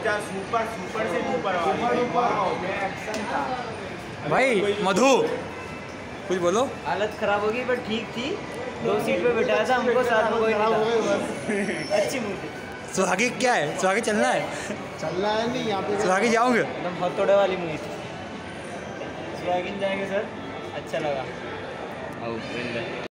बहुत super super से super वाली। एक्शन भाई मधु। कुछ बोलो। हालत खराब होगी पर ठीक थी। दो सीट पे बैठा था हमको साथ में कोई नहीं था। अच्छी मूवी सुहागी क्या है? सुहागी चलना है? चलना है नहीं यहाँ पे सुहागी जाओगे? एकदम बहुत तोड़े वाली मूवी थी। सुहागिन जाएँगे सर अच्छा लगा।